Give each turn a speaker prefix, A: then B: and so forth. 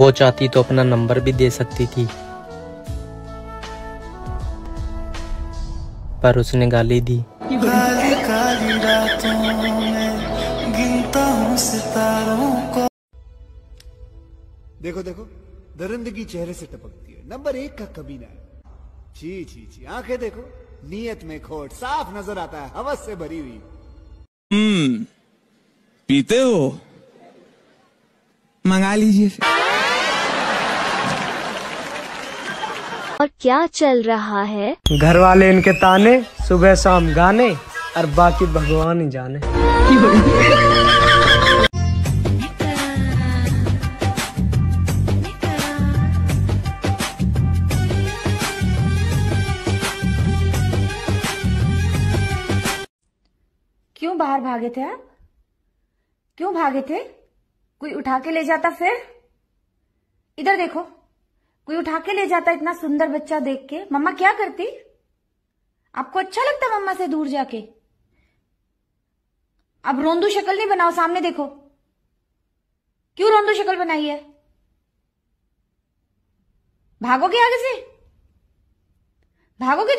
A: वो चाहती तो अपना नंबर भी दे सकती थी। पर उसने गाली दी।
B: काली काली रातों में गिनता हूँ सितारों को।
C: देखो देखो दरिंदगी चेहरे से टपकती है। नंबर एक का कमीना है। छी छी छी आँखें देखो नीयत में खोट साफ़ नज़र आता है हवस से भरी हुई।
D: हम्म पीते हो? मंगा लीजिए फिर
E: और क्या चल रहा है?
F: घर वाले इनके ताने सुबह शाम गाने और बाकी भगवान ही जाने।
G: क्यों बाहर भागे थे आप? क्यों भागे थे? कोई उठा के ले जाता फिर? इधर देखो। कोई उठा के ले जाता इतना सुंदर बच्चा देख के मम्मा क्या करती? आपको अच्छा लगता मम्मा से दूर जाके? अब रोंदू शक्ल नहीं बनाओ, सामने देखो। क्यों रोंदू शक्ल बनाई है? भागोगे आगे से? भागोगे